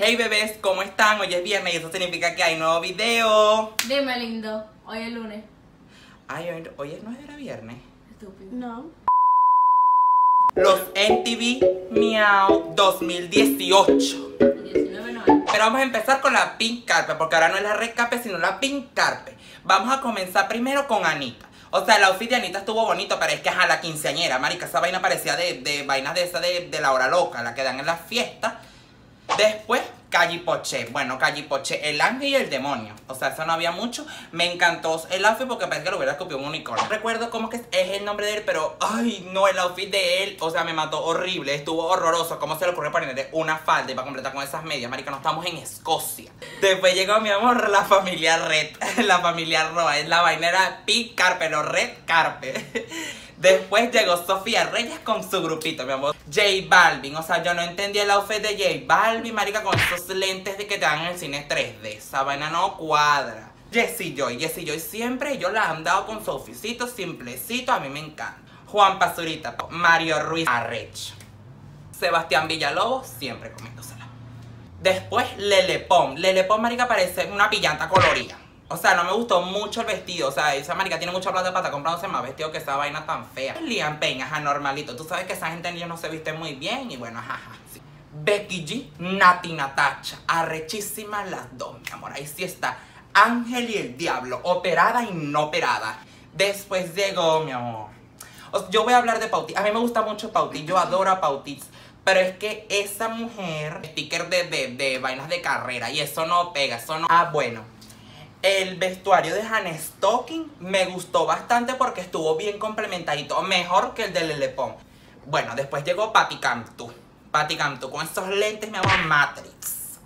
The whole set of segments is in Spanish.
Hey bebés, ¿cómo están? Hoy es viernes y eso significa que hay nuevo video. Dime, lindo. Hoy es lunes. Ay, hoy, hoy no era viernes. Estúpido. No. Los MTV Miau 2018. 19 no. Pero vamos a empezar con la Pink Carpet, porque ahora no es la Red Carpet, sino la Pink Carpet. Vamos a comenzar primero con Anita. O sea, el outfit de Anita estuvo bonito, pero es que a la quinceañera, marica, esa vaina parecía de, de vainas de esa de, de la hora loca, la que dan en las fiestas. Después, Callipoche. Bueno, Callipoche, el ángel y el demonio. O sea, eso no había mucho. Me encantó el outfit porque parece que lo hubiera copiado un unicornio. Recuerdo cómo que es el nombre de él, pero ay, no, el outfit de él, o sea, me mató horrible. Estuvo horroroso. ¿Cómo se le ocurrió ponerle una falda y para completar con esas medias? Marica, no estamos en Escocia. Después llegó, mi amor, la familia Red. La familia Roa. La vaina era Pink Carpe, no Red Carpe. Después llegó Sofía Reyes con su grupito, mi amor. J Balvin, o sea, yo no entendía el outfit de J Balvin, marica, con esos lentes de que te dan en el cine 3D. Esa vaina no cuadra. Jessie Joy, Jessie Joy siempre, ellos la han dado con su outfitcito simplecito, a mí me encanta. Juan Pazurita, Mario Ruiz Arrech. Sebastián Villalobos, siempre comiéndosela. Después, Lele Pom. Lele Pom, marica, parece una pillanta colorida. O sea, no me gustó mucho el vestido. O sea, esa marica tiene mucha plata para estar comprándose más vestido que esa vaina tan fea. Liam Payne, ajá, normalito. Tú sabes que esa gente ellos no se viste muy bien. Y bueno, ajá, ajá. Becky G, Nati Natacha. Arrechísimas las dos, mi amor. Ahí sí está. Ángel y el Diablo. Operada y no operada. Después llegó, mi amor. Yo voy a hablar de Pauti. A mí me gusta mucho Pauti. Yo adoro a Pautis. Pero es que esa mujer, sticker de, de, de vainas de carrera. Y eso no pega, eso no. Ah, bueno. El vestuario de Hannah Stocking me gustó bastante porque estuvo bien complementadito. Mejor que el de Lele. Bueno, después llegó Patty Cantu. Patty Cantu con estos lentes, mi amor, Matrix.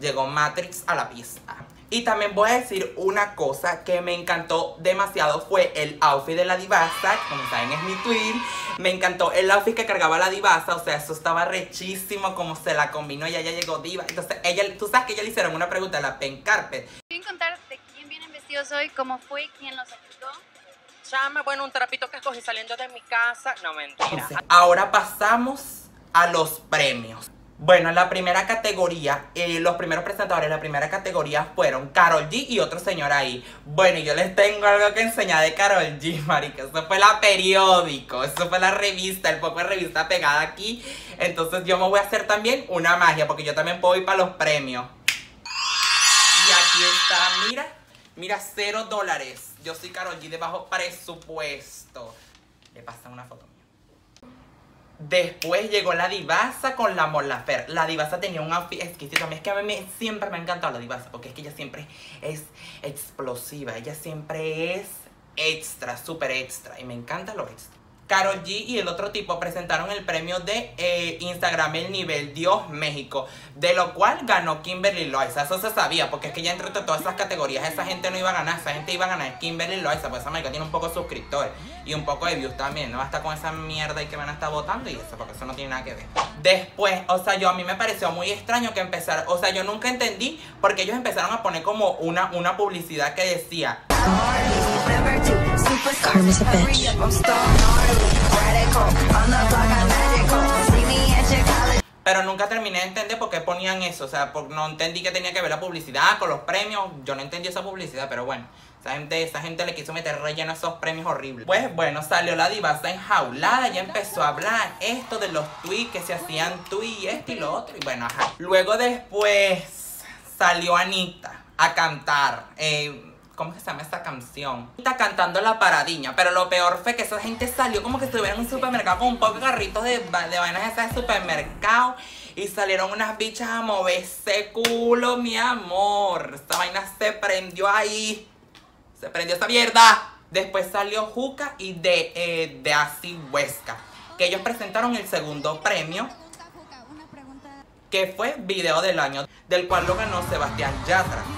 Llegó Matrix a la pista. Y también voy a decir una cosa que me encantó demasiado fue el outfit de la divasa, como saben es mi twin. Me encantó el outfit que cargaba la divasa, o sea, eso estaba rechísimo como se la combinó y ella llegó diva. Entonces, ella, tú sabes que ella le hicieron una pregunta a la Pen Carpet. Hoy? ¿Cómo fue? ¿Quién los aplicó? Chama, bueno, un trapito que escogí saliendo de mi casa. No, mentira. Entonces, ahora pasamos a los premios. Bueno, en la primera categoría, eh, los primeros presentadores de la primera categoría fueron Carol G y otro señor ahí. Bueno, y yo les tengo algo que enseñar de Carol G, marica. Eso fue la periódico, eso fue la revista, el poco de revista pegada aquí. Entonces yo me voy a hacer también una magia, porque yo también puedo ir para los premios. Y aquí está, mira, mira, cero dólares. Yo soy Carol G de bajo presupuesto. Le pasan una foto mía. Después llegó la divasa con la Molafer. La divasa tenía un outfit exquisito. A mí es que a mí me- siempre me ha encantado la divasa porque es que ella siempre es explosiva. Ella siempre es extra, súper extra. Y me encanta lo extra. Carol G y el otro tipo presentaron el premio de eh, Instagram El Nivel Dios México, de lo cual ganó Kimberly Loaiza. Eso se sabía, porque es que ya entre todas esas categorías esa gente no iba a ganar, esa gente iba a ganar Kimberly Loaiza, pues esa marica tiene un poco de suscriptores y un poco de views también, no va con esa mierda y que van a estar votando y eso, porque eso no tiene nada que ver. Después, o sea, yo a mí me pareció muy extraño que empezara, o sea, yo nunca entendí porque ellos empezaron a poner como una, una publicidad que decía Karma's a. Pero nunca terminé de entender por qué ponían eso. O sea, por- no entendí que tenía que ver la publicidad con los premios. Yo no entendí esa publicidad, pero bueno. Esa gente, esa gente le quiso meter relleno a esos premios horribles. Pues bueno, salió la divasa enjaulada. Ya empezó a hablar esto de los tweets que se hacían tweets y esto y lo otro. Y bueno, ajá. Luego después salió Anita a cantar. eh, ¿Cómo se llama esta canción? Está cantando la paradiña, pero lo peor fue que esa gente salió como que estuvieran en un supermercado con un poco de carritos de, de vainas esas de supermercado y salieron unas bichas a moverse culo, mi amor. Esta vaina se prendió ahí. Se prendió esa mierda. Después salió Juca y de, eh, de Así Huesca, que ellos presentaron el segundo premio, que fue Video del Año, del cual lo ganó Sebastián Yatra.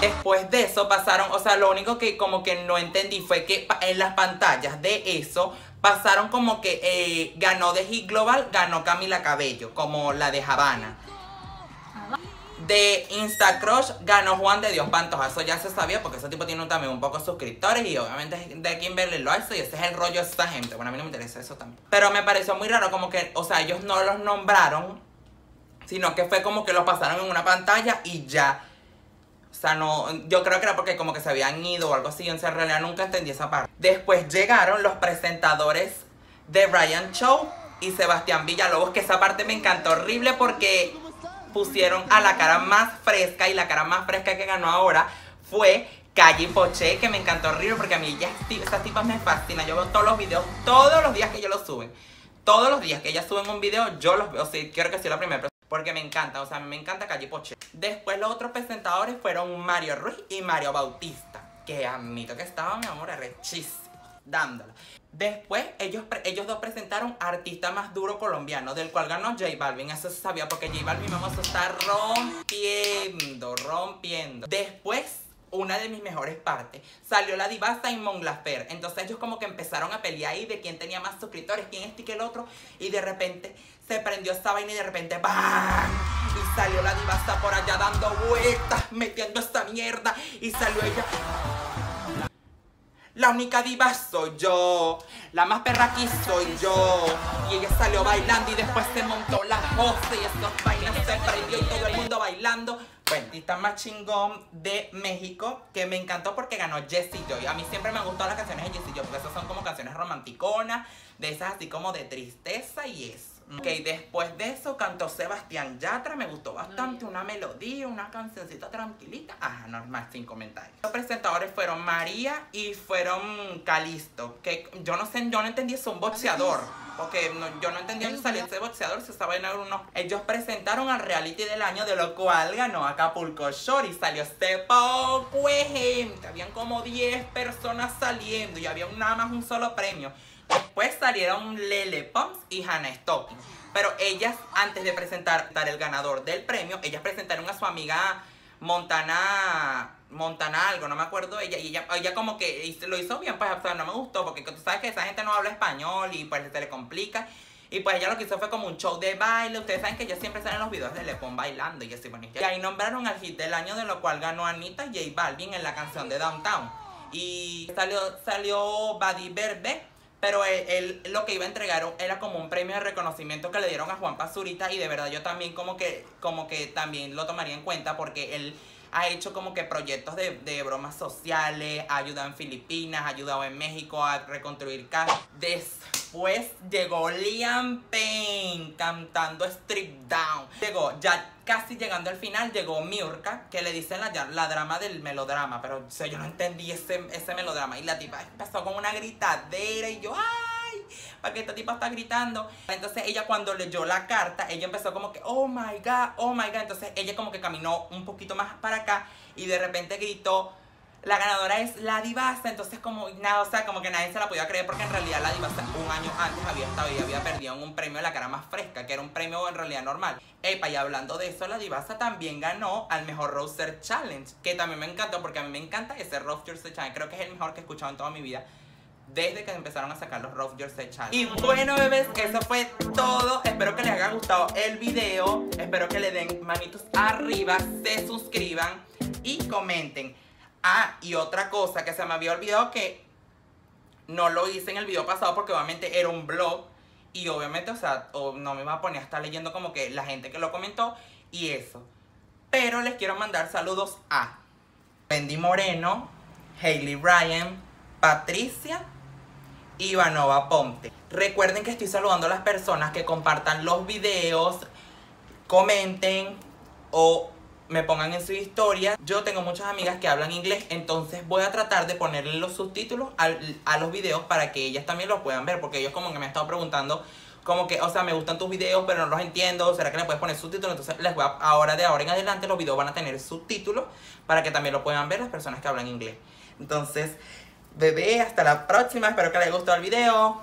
Después de eso pasaron, o sea, lo único que como que no entendí fue que en las pantallas de eso pasaron como que eh, ganó de Hit Global, ganó Camila Cabello, como la de Habana. De Instacrush ganó Juan de Dios Pantoja. Eso ya se sabía porque ese tipo tiene también un poco de suscriptores y obviamente de Kimberly lo hace y ese es el rollo de esta gente. Bueno, a mí no me interesa eso tampoco. Pero me pareció muy raro como que, o sea, ellos no los nombraron, sino que fue como que los pasaron en una pantalla y ya. O sea, no, yo creo que era porque como que se habían ido o algo así, en realidad nunca entendí esa parte. Después llegaron los presentadores de Ryan Show y Sebastián Villalobos, que esa parte me encantó horrible porque pusieron a la cara más fresca y la cara más fresca que ganó ahora fue Calle Poché, que me encantó horrible porque a mí ella, esas tipas me fascinan. Yo veo todos los videos, todos los días que ellos los suben. Todos los días que ellas suben un video, yo los veo. Sí, quiero que sea la primera porque me encanta, o sea, me encanta Calle Poché. Después los otros presentadores fueron Mario Ruiz y Mario Bautista, que admito que estaban, mi amor, rechísimos, dándola. Después ellos, ellos dos presentaron Artista Más Duro Colombiano, del cual ganó J Balvin. Eso se sabía porque J Balvin, vamos, a estar rompiendo, rompiendo. Después una de mis mejores partes. Salió la diva Simon Lafer. Entonces ellos como que empezaron a pelear ahí de quién tenía más suscriptores, quién este y que el otro. Y de repente se prendió esa vaina y de repente ¡bam! Y salió la divasa por allá dando vueltas, metiendo esta mierda. Y salió ella la única diva soy yo. La más perra aquí soy yo. Y ella salió bailando y después se montó la Jose y estos bailes se prendió y todo el mundo bailando. Bueno, está más chingón de México que me encantó porque ganó Jessie Joy. A mí siempre me han gustado las canciones de Jessie Joy porque esas son como canciones romanticonas, de esas así como de tristeza y eso. Ok, después de eso cantó Sebastián Yatra, me gustó bastante, una melodía, una cancioncita tranquilita. Ajá, normal, sin comentarios. Los presentadores fueron María y fueron Calisto, que yo no sé, yo no entendí, es un boxeador. Porque yo no entendía dónde salía ese boxeador, se estaba en uno. Ellos presentaron al reality del año, de lo cual ganó Acapulco Shore y salió este poco gente. Habían como 10 personas saliendo y había nada más un solo premio. Después salieron Lele Pons y Hannah Stocking. Pero ellas, antes de presentar el ganador del premio, ellas presentaron a su amiga Montana Montana algo, no me acuerdo ella, y ella, ella como que lo hizo bien, pues o sea, no me gustó, porque tú sabes que esa gente no habla español y pues se le complica. Y pues ella lo que hizo fue como un show de baile. Ustedes saben que ella siempre sale en los videos de Lepon bailando y así bonito. Y ahí nombraron al hit del año, de lo cual ganó Anita J Balvin en la canción de Downtown. Y salió, salió Buddy Berbe pero él, lo que iba a entregar era como un premio de reconocimiento que le dieron a Juan Pazurita y de verdad yo también como que, como que también lo tomaría en cuenta porque él ha hecho como que proyectos de, bromas sociales, ha ayudado en Filipinas, ha ayudado en México a reconstruir casas. Después llegó Liam Payne cantando Strip Down. Llegó, ya casi llegando al final, llegó Miurka, que le dicen la, la drama del melodrama, pero yo no entendí ese, ese melodrama. Y la tipa empezó con una gritadera y yo, ¡ay! ¿Para qué esta tipa está gritando? Entonces ella cuando leyó la carta, ella empezó como que, oh my god, oh my god. Entonces ella como que caminó un poquito más para acá y de repente gritó, la ganadora es la divasa, entonces como nada, o sea, como que nadie se la podía creer porque en realidad la divasa un año antes había estado y había perdido un premio de la cara más fresca, que era un premio en realidad normal. Epa, y hablando de eso, la divasa también ganó al mejor Roaster Challenge, que también me encantó porque a mí me encanta ese Roaster Challenge, creo que es el mejor que he escuchado en toda mi vida. Desde que empezaron a sacar los Rough Jersey Challenge. Y bueno, bebés, eso fue todo. Espero que les haya gustado el video. Espero que le den manitos arriba, se suscriban y comenten. Ah, y otra cosa que se me había olvidado que no lo hice en el video pasado porque obviamente era un blog y obviamente, o sea, no me iba a poner a estar leyendo como que la gente que lo comentó y eso. Pero les quiero mandar saludos a Wendy Moreno, Hailey Ryan, Patricia Ivanova Ponte. Recuerden que estoy saludando a las personas que compartan los videos, comenten o me pongan en su historia. Yo tengo muchas amigas que hablan inglés, entonces voy a tratar de ponerle los subtítulos a, los videos para que ellas también los puedan ver, porque ellos como que me han estado preguntando como que, o sea, me gustan tus videos, pero no los entiendo, ¿será que le puedes poner subtítulos? Entonces, les voy a, ahora de ahora en adelante los videos van a tener subtítulos para que también lo puedan ver las personas que hablan inglés. Entonces, bebé, hasta la próxima, espero que les haya gustado el video.